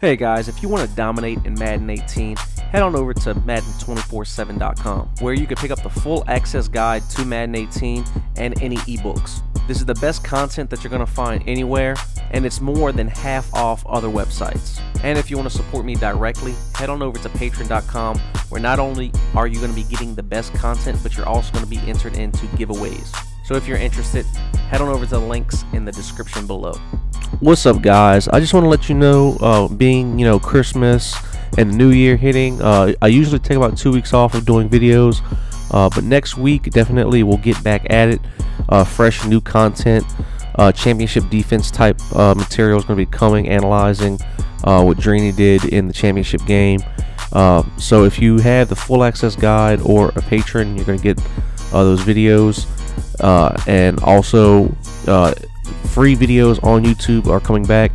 Hey guys, if you want to dominate in Madden 18, head on over to Madden247.com, where you can pick up the full access guide to Madden 18 and any ebooks. This is the best content that you're going to find anywhere, and it's more than half off other websites. And if you want to support me directly, head on over to Patreon.com, where not only are you going to be getting the best content, but you're also going to be entered into giveaways. So if you're interested, head on over to the links in the description below. What's up, guys? I just want to let you know, uh, being you know Christmas and the New Year hitting, uh, I usually take about two weeks off of doing videos, uh, but next week definitely we'll get back at it. Uh, fresh new content, uh, championship defense type uh, material is going to be coming, analyzing what Drini did in the championship game. so if you have the full access guide or a patron, you're going to get those videos, and also free videos on YouTube are coming back.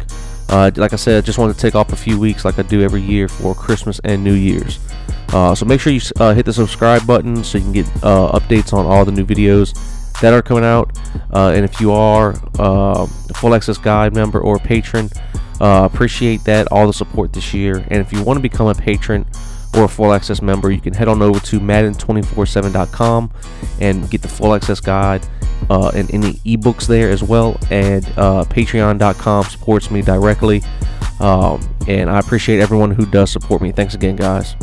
Uh, like I said, I just want to take off a few weeks like I do every year for Christmas and New Year's. Uh, so make sure you uh, hit the subscribe button so you can get uh, updates on all the new videos that are coming out. Uh, and if you are uh, a full access guide member or patron, appreciate that all the support this year. And if you want to become a patron, or a full access member, you can head on over to Madden247.com and get the full access guide uh, and any ebooks there as well. And uh, Patreon.com supports me directly. Um, and I appreciate everyone who does support me. Thanks again, guys.